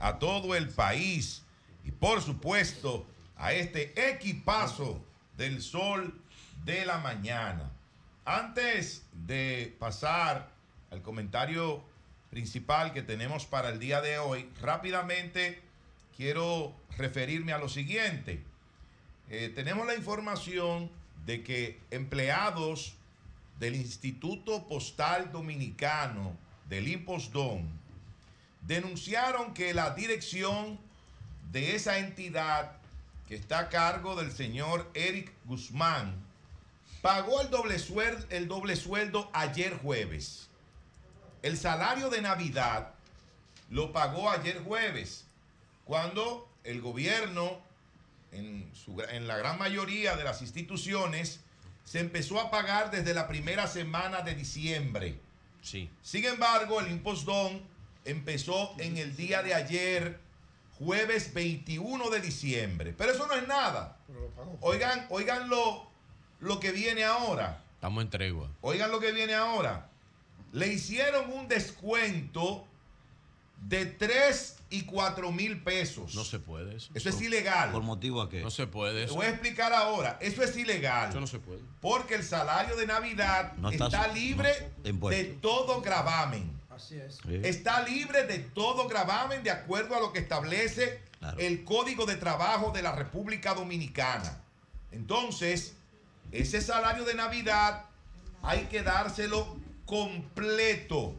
a todo el país y por supuesto a este equipazo del sol de la mañana. Antes de pasar al comentario principal que tenemos para el día de hoy, rápidamente quiero referirme a lo siguiente. Eh, tenemos la información de que empleados del Instituto Postal Dominicano del Impostón denunciaron que la dirección de esa entidad que está a cargo del señor Eric Guzmán pagó el doble sueldo, el doble sueldo ayer jueves. El salario de Navidad lo pagó ayer jueves, cuando el gobierno, en, su- en la gran mayoría de las instituciones, se empezó a pagar desde la primera semana de diciembre. Sí. Sin embargo, el impostón empezó en el día de ayer, jueves 21 de diciembre. Pero eso no es nada. Oigan, oigan lo, lo que viene ahora. Estamos en tregua. Oigan lo que viene ahora. Le hicieron un descuento de 3 y 4 mil pesos. No se puede eso. Eso es ilegal. ¿Por motivo a qué? No se puede Te eso. voy a explicar ahora. Eso es ilegal. Eso no se puede. Porque el salario de Navidad No está libre no, de todo gravamen. Así es. Sí. Está libre de todo gravamen de acuerdo a lo que establece Claro. el Código de Trabajo de la República Dominicana. Entonces, ese salario de Navidad hay que dárselo completo,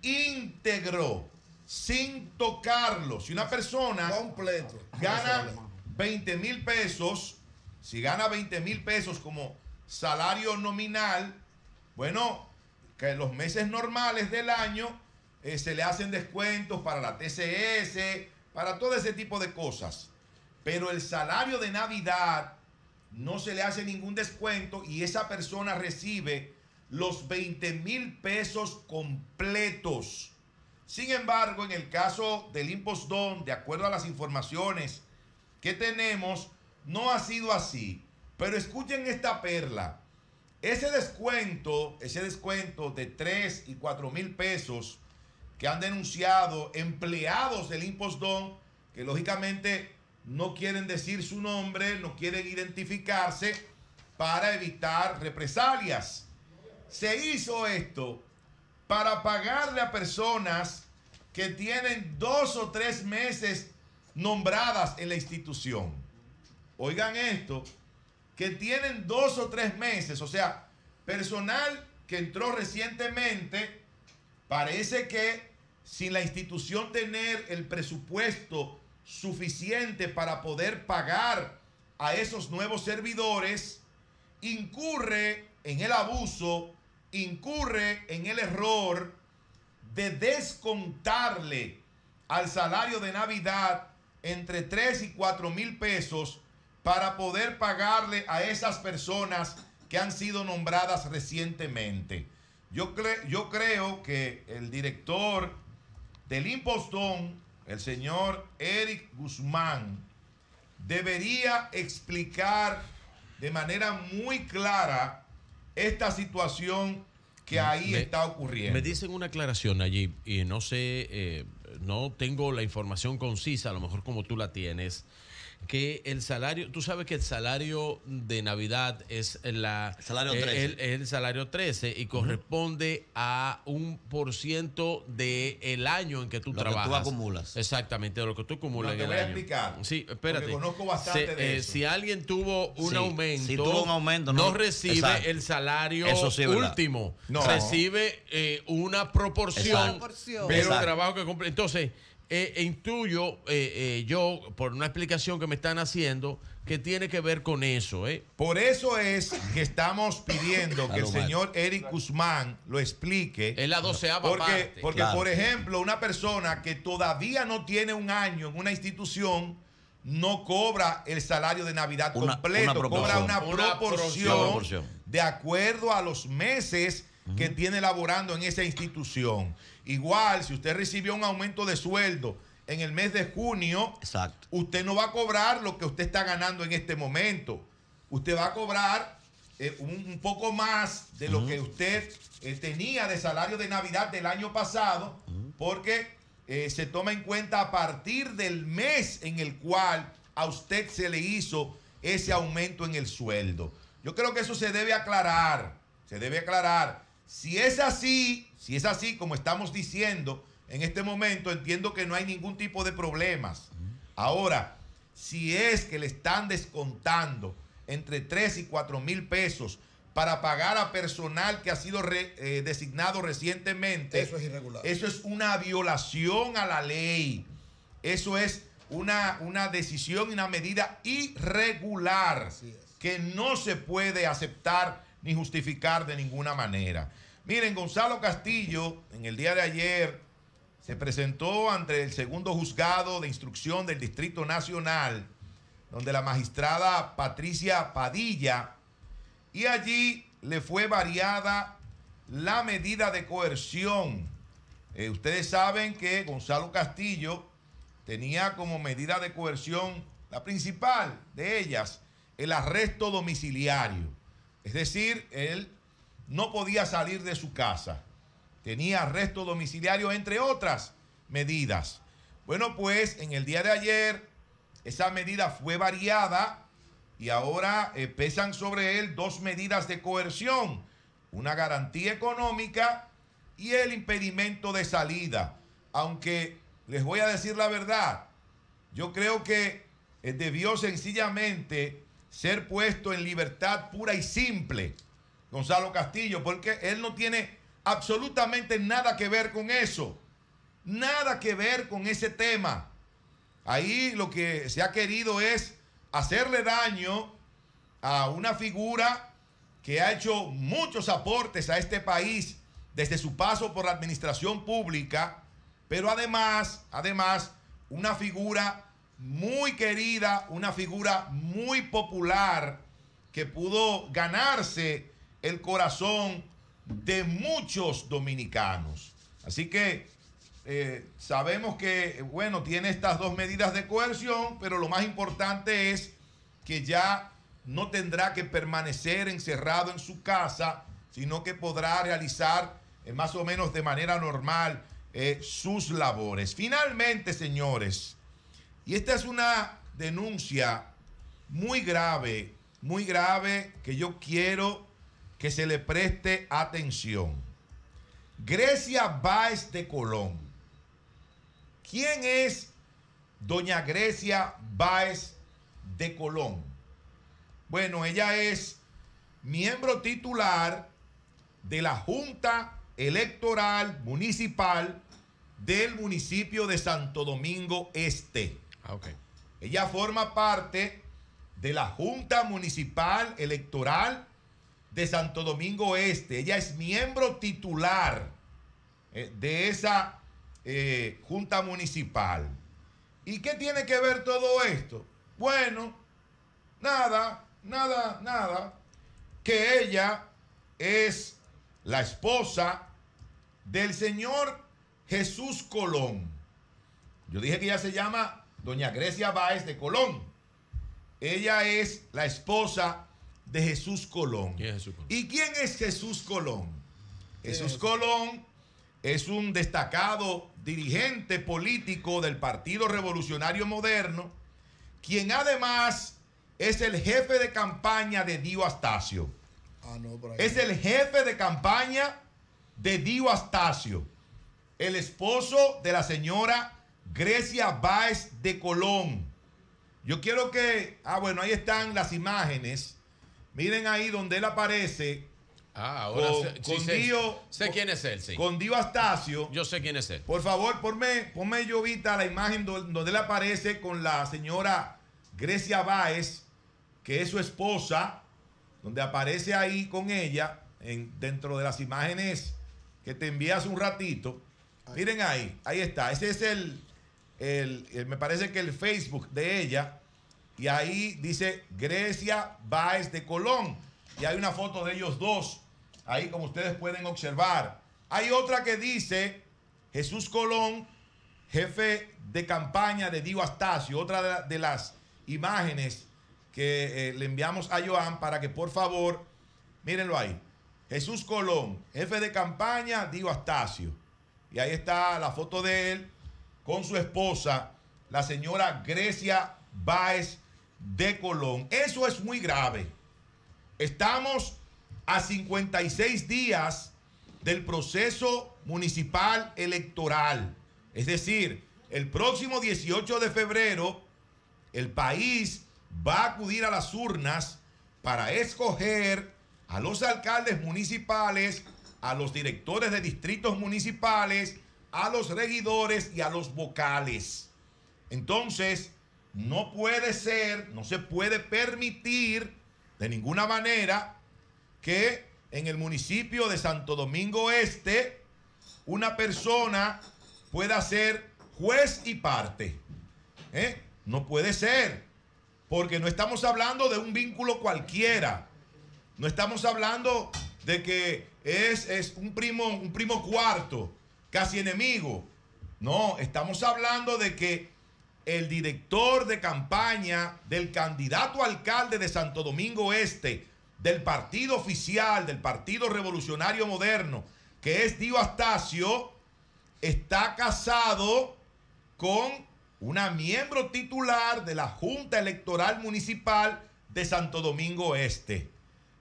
íntegro, sin tocarlo. Si una persona Completo. gana 20 mil pesos, si gana 20 mil pesos como salario nominal, bueno, que en los meses normales del año eh, se le hacen descuentos para la TCS, para todo ese tipo de cosas. Pero el salario de Navidad no se le hace ningún descuento y esa persona recibe los 20 mil pesos completos. Sin embargo, en el caso del impostón, de acuerdo a las informaciones que tenemos, no ha sido así. Pero escuchen esta perla. Ese descuento, ese descuento de 3 y 4 mil pesos que han denunciado empleados del impostón, que lógicamente no quieren decir su nombre, no quieren identificarse para evitar represalias. Se hizo esto para pagarle a personas que tienen dos o tres meses nombradas en la institución. Oigan esto, que tienen dos o tres meses, o sea, personal que entró recientemente, parece que sin la institución tener el presupuesto suficiente para poder pagar a esos nuevos servidores, incurre en el abuso, incurre en el error de descontarle al salario de Navidad entre 3 y 4 mil pesos para poder pagarle a esas personas que han sido nombradas recientemente. Yo, cre- yo creo que el director del impostón, el señor Eric Guzmán, debería explicar de manera muy clara esta situación que ahí Me- está ocurriendo. Me dicen una aclaración allí y no sé, eh, no tengo la información concisa, a lo mejor como tú la tienes, que el salario, tú sabes que el salario de Navidad es la Salario eh, 13. el, es el salario 13 y corresponde a un por ciento del el año en que tú Lo que tú trabajas. acumulas. Exactamente, de lo que tú acumulas No, en te el voy a explicar, Sí, espérate. conozco bastante Se- de eh, eso. Si alguien tuvo un Sí, aumento, si tuvo un aumento, no, no- recibe exacto. el salario Eso sí último. No. Recibe eh, una proporción del trabajo que cumple. Entonces, eh, e intuyo eh, eh, yo, por una explicación que me están haciendo, que tiene que ver con eso. ¿eh? Por eso es que estamos pidiendo que el señor Eric Guzmán lo explique. Es la doceava Porque, parte. porque Claro. por ejemplo, una persona que todavía no tiene un año en una institución no cobra el salario de Navidad Una- completo, una cobra una, Una proporción, Una proporción. de acuerdo a los meses que tiene laborando en esa institución. Igual, si usted recibió un aumento de sueldo en el mes de junio, Exacto. usted no va a cobrar lo que usted está ganando en este momento. Usted va a cobrar eh, un, un poco más de lo que usted eh, tenía de salario de Navidad del año pasado, porque eh, se toma en cuenta a partir del mes en el cual a usted se le hizo ese aumento en el sueldo. Yo creo que eso se debe aclarar, se debe aclarar. Si es así, si es así como estamos diciendo en este momento, entiendo que no hay ningún tipo de problemas. Ahora, si es que le están descontando entre 3 y 4 mil pesos para pagar a personal que ha sido eh, designado recientemente. Eso es irregular. Eso es una violación a la ley. Eso es una, una decisión y una medida irregular que no se puede aceptar ni justificar de ninguna manera. Miren, Gonzalo Castillo, en el día de ayer, se presentó ante el segundo juzgado de instrucción del Distrito Nacional, donde la magistrada Patricia Padilla y allí le fue variada la medida de coerción. Eh, ustedes saben que Gonzalo Castillo tenía como medida de coerción la principal de ellas, el arresto domiciliario. Es decir, él no podía salir de su casa. Tenía arresto domiciliario, entre otras medidas. Bueno, pues en el día de ayer esa medida fue variada y ahora eh, pesan sobre él dos medidas de coerción, una garantía económica y el impedimento de salida. Aunque les voy a decir la verdad, yo creo que eh, debió sencillamente ser puesto en libertad pura y simple, Gonzalo Castillo, porque él no tiene absolutamente nada que ver con eso, nada que ver con ese tema. Ahí lo que se ha querido es hacerle daño a una figura que ha hecho muchos aportes a este país desde su paso por la administración pública, pero además, además, una figura muy querida, una figura muy popular que pudo ganarse el corazón de muchos dominicanos. Así que eh, sabemos que, bueno, tiene estas dos medidas de coerción, pero lo más importante es que ya no tendrá que permanecer encerrado en su casa, sino que podrá realizar eh, más o menos de manera normal eh, sus labores. Finalmente, señores, y esta es una denuncia muy grave, muy grave, que yo quiero que se le preste atención. Grecia Báez de Colón ¿Quién es doña Grecia Báez de Colón? Bueno, ella es miembro titular de la Junta Electoral Municipal del municipio de Santo Domingo Este. Ah, ella forma parte de la Junta Municipal Electoral de Santo Domingo Este. Ella es miembro titular eh, de esa eh, junta Municipal. ¿Y qué tiene que ver todo esto? Bueno, nada, nada, nada, que ella es la esposa del señor Jesús Colón. Yo dije que ella se llama doña Grecia Báez de Colón. Ella es la esposa de Jesús Colón. ¿Y quién es Jesús Colón? Jesús Colón es un destacado dirigente político del Partido Revolucionario Moderno, quien además es el jefe de campaña de Dio Astacio. Ah, es el jefe de campaña de Dio Astacio, el esposo de la señora Grecia Báez de Colón. Yo quiero que, ah, bueno, ahí están las imágenes. Miren ahí donde él aparece Ah, ahora con, sé, Dio, sé, quién es él, sí. Con Dio Astacio. Yo sé quién es él. Por favor, ponme, ponme yo la imagen donde, él aparece con la señora Grecia Báez, que es su esposa, donde aparece ahí con ella, en, dentro de las imágenes que te envié hace un ratito. Miren ahí, ahí está. Ese es el, el, me parece que el Facebook de ella. Y ahí dice Grecia Báez de Colón. Y hay una foto de ellos dos Ahí como ustedes pueden observar. Hay otra que dice Jesús Colón, jefe de campaña de Dio Astacio. Otra de, las imágenes que eh, le enviamos a Joan para que por favor, mírenlo ahí. Jesús Colón, jefe de campaña, Dio Astacio. Y ahí está la foto de él con su esposa, la señora Grecia Báez de Colón. Eso es muy grave. Estamos a 56 días del proceso municipal electoral. Es decir, el próximo 18 de febrero, el país va a acudir a las urnas para escoger a los alcaldes municipales, a los directores de distritos municipales, a los regidores y a los vocales. Entonces, no puede ser, no se puede permitir de ninguna manera que en el municipio de Santo Domingo Este una persona pueda ser juez y parte. ¿Eh? No puede ser, porque no estamos hablando de un vínculo cualquiera. No estamos hablando de que es, es un, primo, un primo cuarto, casi enemigo. No, estamos hablando de que el director de campaña del candidato alcalde de Santo Domingo Este, del partido oficial, del Partido Revolucionario Moderno, que es Dio Astacio, está casado con una miembro titular de la Junta Electoral Municipal de Santo Domingo Este.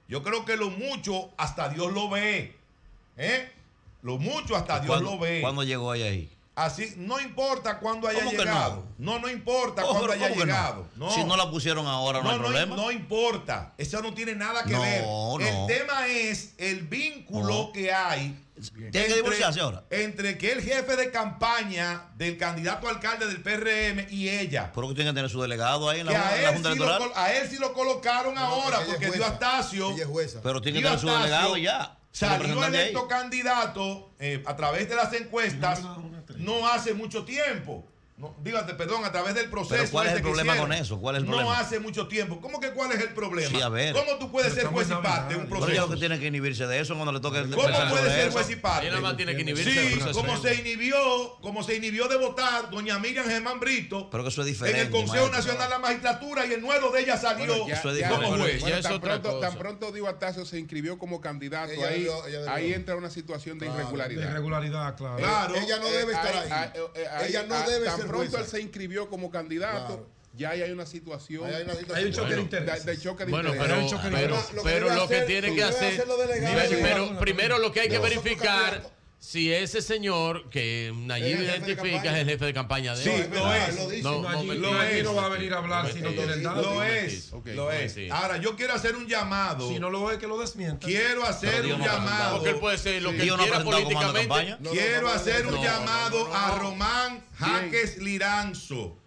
Yo creo que lo mucho hasta Dios lo ve. ¿eh? Lo mucho hasta Dios lo ve. ¿Cuándo llegó ella ahí? Así, no importa cuándo haya llegado. No? no, importa cuándo haya llegado. No? Si no la pusieron ahora, no, hay problema. No, importa. Eso no tiene nada que ver. El tema es el vínculo que hay. Tiene que divorciarse ahora. Entre que el jefe de campaña del candidato alcalde del PRM y ella. Pero que tiene que tener su delegado ahí en la, Junta Electoral. a él sí lo colocaron ahora porque dio Astacio. Pero tiene que tener su delegado ya. Salió electo candidato eh, a través de las encuestas no hace mucho tiempo. No, dígate, perdón, a través del proceso. ¿Pero ¿Cuál es el problema con eso? ¿Cuál es el no hace mucho tiempo. ¿Cómo que cuál es el problema? Sí, a ver. ¿Cómo tú puedes ser juez y parte un proceso? Pero que tiene que inhibirse de eso cuando le toque el ¿Cómo puede ser juez y parte? nada más tiene que inhibirse sí, como se inhibió, como se inhibió de votar doña Miriam Germán Brito. Pero que eso es diferente. En el Consejo Nacional de la Magistratura y el nuevo de ella salió como juez. tan, pronto, tan pronto Diego Atacio se inscribió como candidato, ahí, ahí entra una situación de irregularidad. De irregularidad, claro. claro. Ella no debe estar ahí. Ella no debe ser Tan pronto él se inscribió como candidato. Ya hay una situación. Hay, una situación. hay un choque de interés. De, choque de bueno, interés. pero, pero, pero, pero lo que tiene que hacer. Pero primero lo que hay que verificar si ese señor que Nayib identifica es el jefe de campaña de Sí, lo es. Lo dice. No, no, es. no va a venir a hablar si no tiene nada. Lo es. Lo es. Ahora, yo quiero hacer un llamado. Si no lo es, que lo desmienta. Quiero hacer un llamado. Porque él puede ser lo que quiera políticamente. Quiero hacer un llamado a Román Jaques Liranzo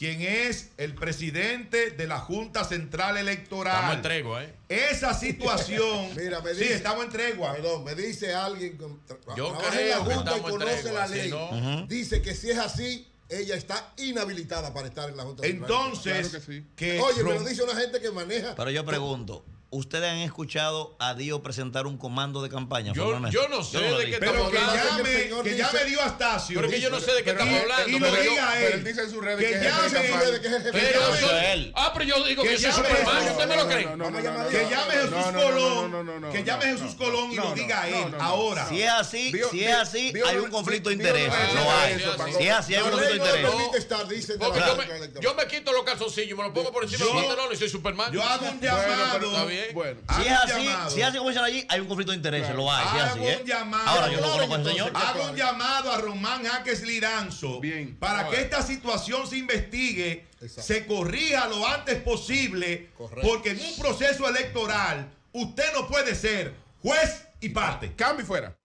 quien es el presidente de la Junta Central Electoral. Estamos en tregua, ¿eh? Esa situación. Mira, me dice, sí, estamos en tregua. Perdón, me dice alguien que Yo creo en la Junta y conoce la ley. Dice que si es así, ella está inhabilitada para estar en la Junta Central. Entonces, que Oye, me lo dice una gente que maneja. Pero yo pregunto. ¿Ustedes han escuchado a Dio presentar un comando de campaña? Yo, yo no sé de qué estamos hablando. Pero que llame, que Dio Astacio. Pero que yo no sé de qué estamos hablando. Y lo diga él. Pero él dice en sus redes que, que llame que es el jefe Pero él. Ah, pero yo digo que, Superman. ¿Usted me lo cree? Que llame Jesús Colón. Que llame Jesús Colón y lo diga él. Ahora. Si es así, si es así, hay un conflicto de interés. Lo hay. Si es así, hay un conflicto de interés. Yo me quito los calzoncillos, me los pongo por encima del pantalón y soy Superman. Yo hago un llamado. Bueno así, si hace como dicen allí, hay un conflicto de intereses, lo hay. Hago ¿eh? un llamado. Ahora yo no conozco al señor. Hago un llamado a Román Jaques Liranzo para que esta situación se investigue, se corrija lo antes posible, porque en un proceso electoral usted no puede ser juez y parte. Cambio fuera.